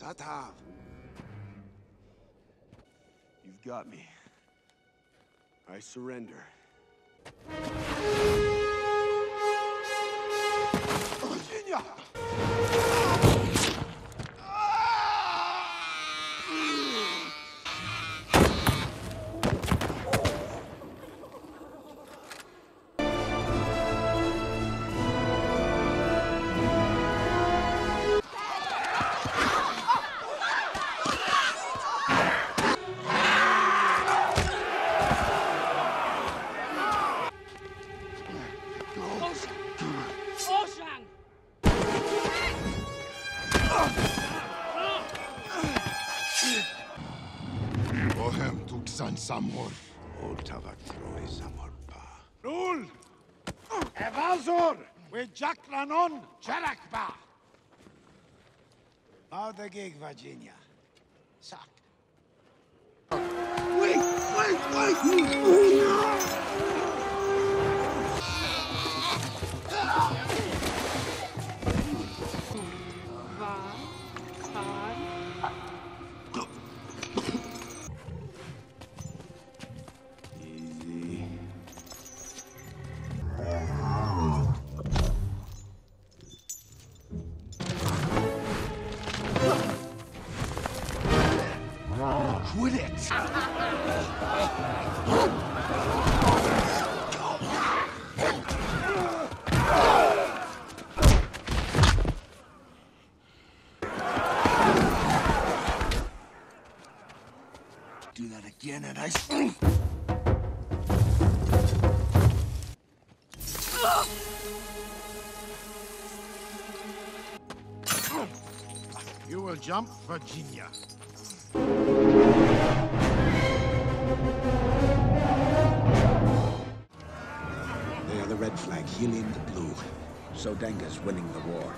Satav. You've got me. I surrender. Virginia! Bohem tuksan samor. Ol tavatroi samorpa. Nul! Evazor! We jaklanon cherakba! How the gig, Virginia? Suck. Wait! Wait! Wait! Again and I... You will jump, Virginia. They are the red flag, Helium the blue. Zodanga's winning the war.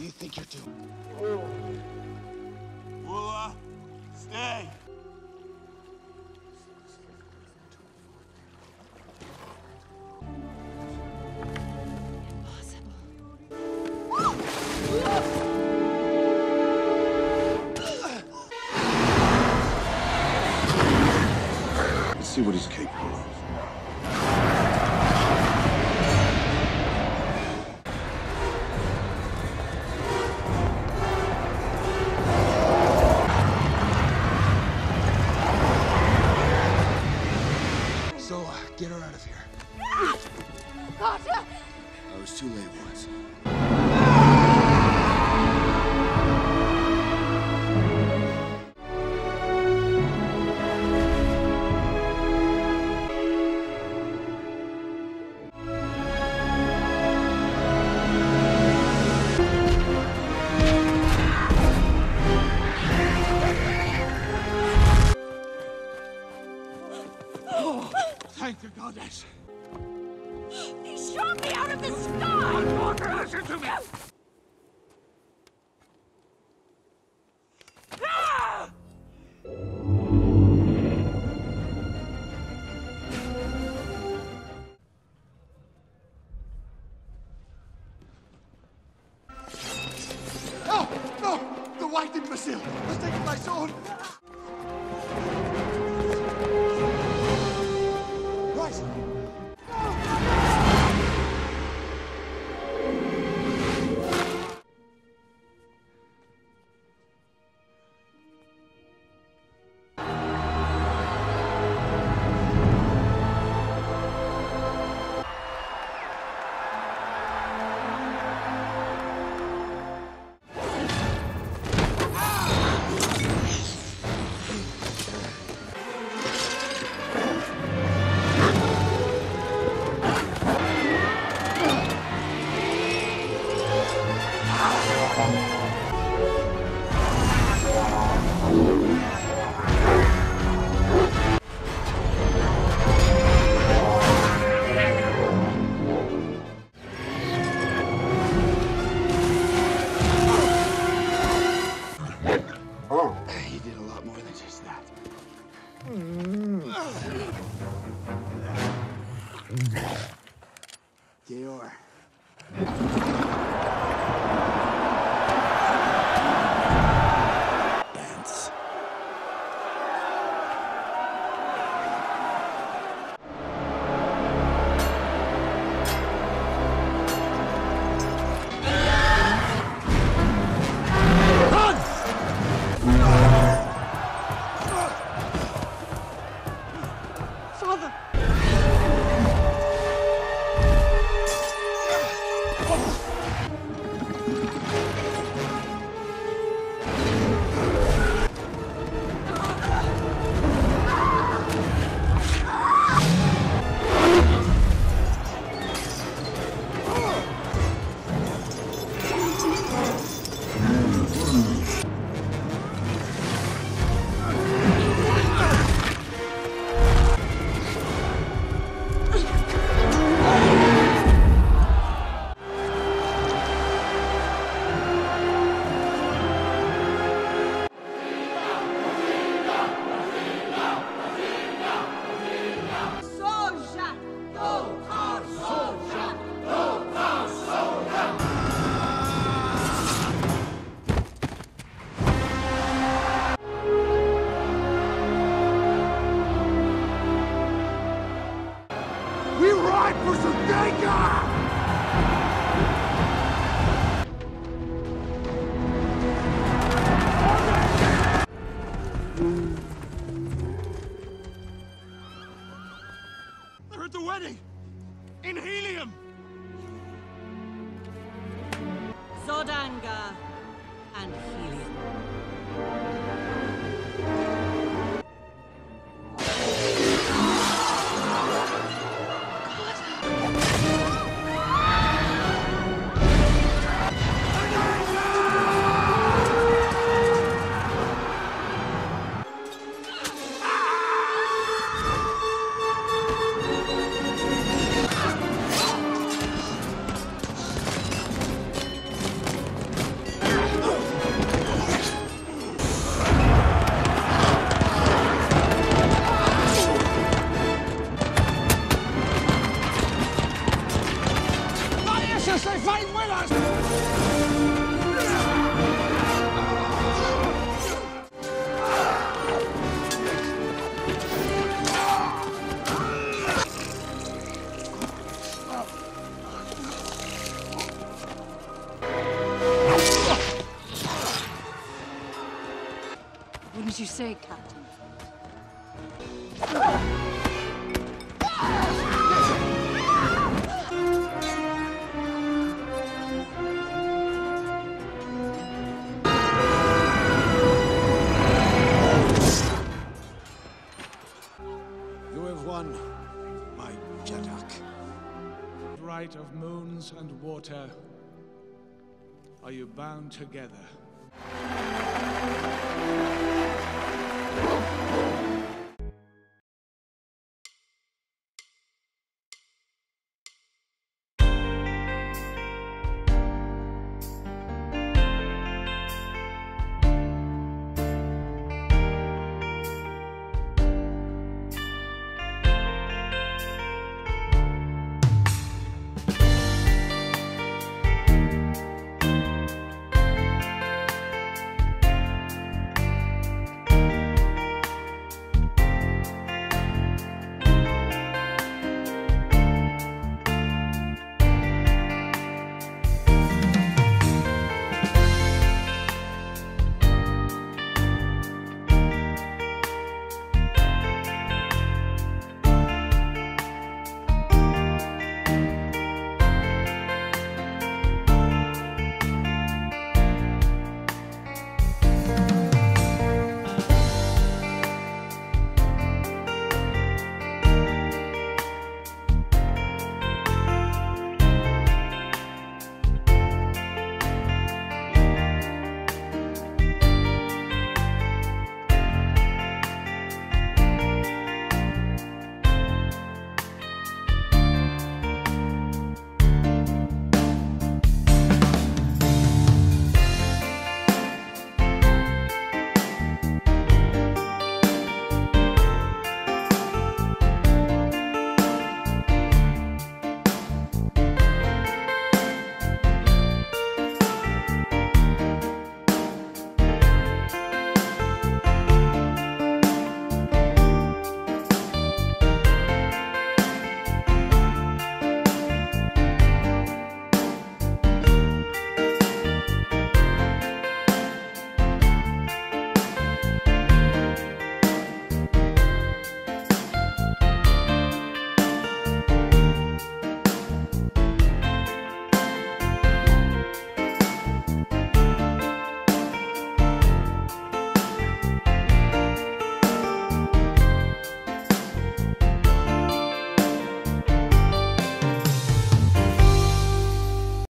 Do you think you're doing? Woola, stay! Let's see what he's capable of. Come on. Zodanga and Helium. Are you bound together?